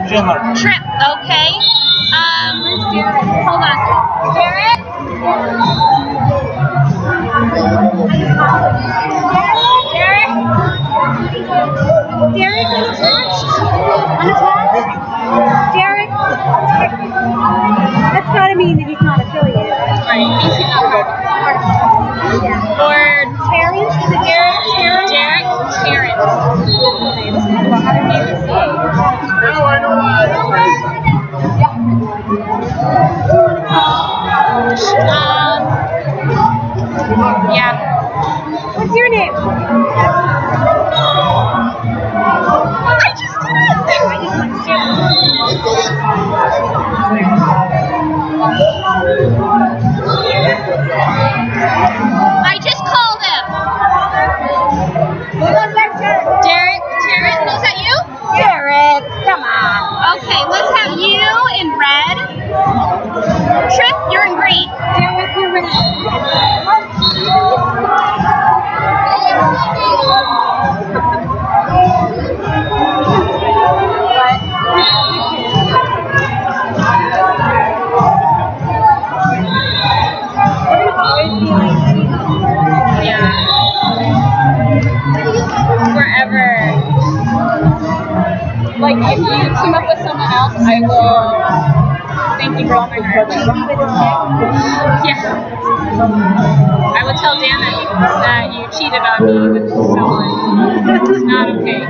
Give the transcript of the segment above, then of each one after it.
Trypp. Trypp, okay. Um, hold on. Derrick? Derrick? Derrick? Derrick? That's gotta mean that he's not affiliated. Right, he's not Yeah. Or What's your name? If you team up with someone else, I will thank you for all my nerves. Yeah. I would tell Dan that you, that you cheated on me with someone. It's not okay.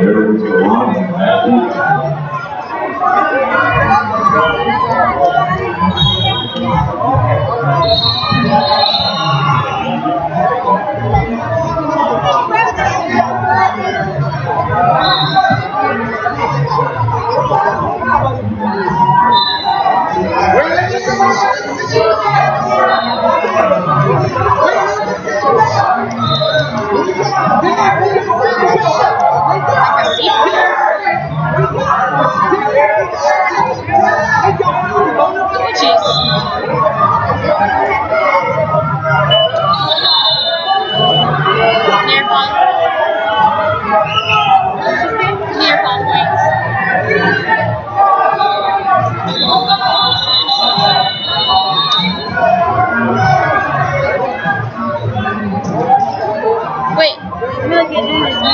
I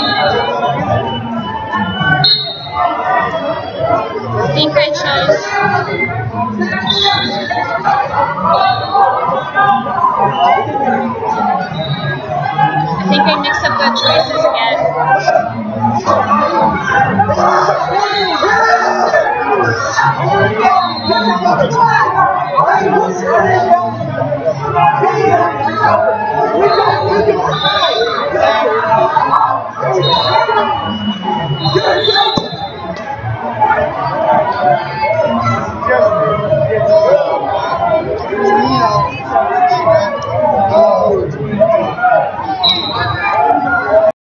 think I chose. I think I mixed up the choices again. know,